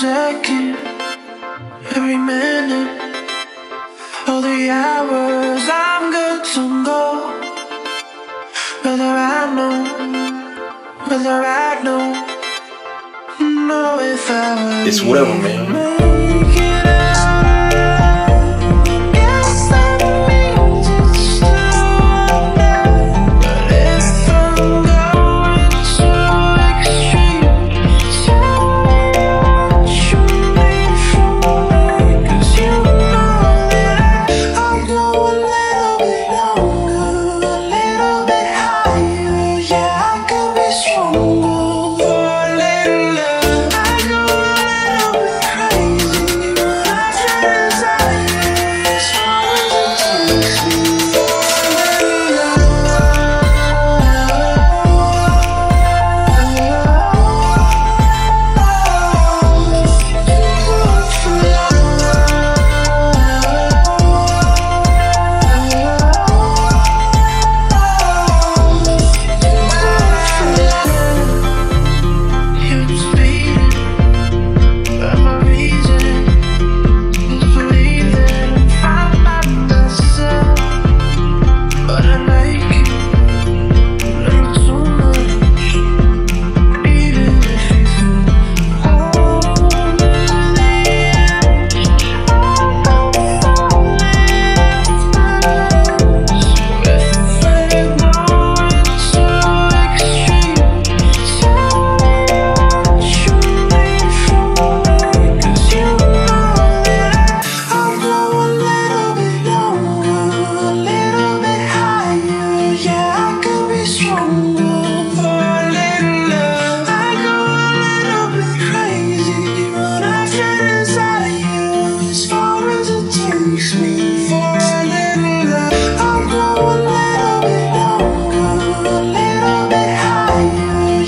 second, every minute, all the hours I'm good to go. Whether I know, whether I know, know if I. It's whatever, man. home.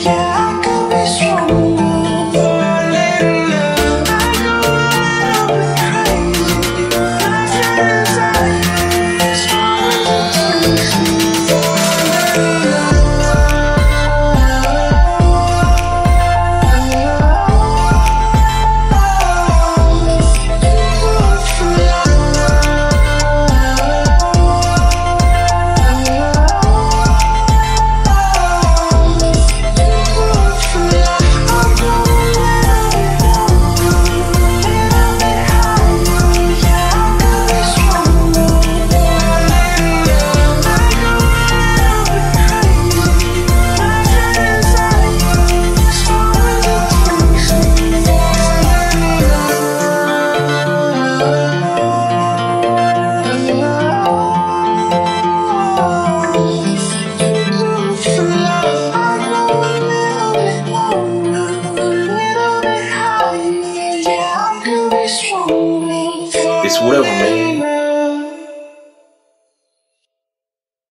yeah It's whatever, man.